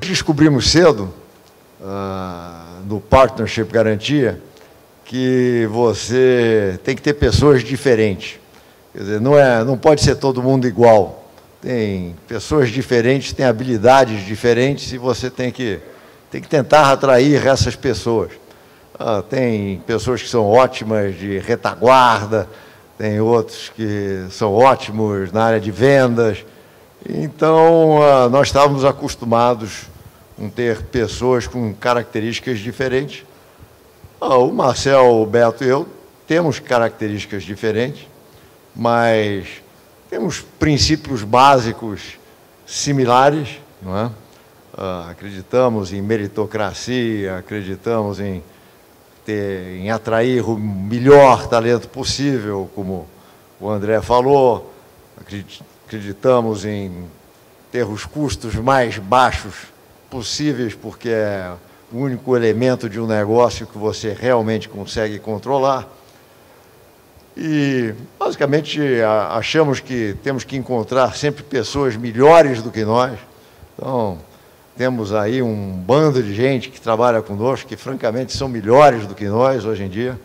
Descobrimos cedo, uh, no Partnership Garantia, que você tem que ter pessoas diferentes. Quer dizer, não, é, não pode ser todo mundo igual. Tem pessoas diferentes, tem habilidades diferentes e você tem que, tem que tentar atrair essas pessoas. Ah, tem pessoas que são ótimas de retaguarda, tem outros que são ótimos na área de vendas. Então, ah, nós estávamos acostumados com ter pessoas com características diferentes. Ah, o Marcel, o Beto e eu temos características diferentes, mas temos princípios básicos similares, não é? Ah, acreditamos em meritocracia, acreditamos em, ter, em atrair o melhor talento possível, como o André falou, acreditamos em ter os custos mais baixos possíveis, porque é o único elemento de um negócio que você realmente consegue controlar. E, basicamente, achamos que temos que encontrar sempre pessoas melhores do que nós. Então, temos aí um bando de gente que trabalha conosco, que, francamente, são melhores do que nós hoje em dia.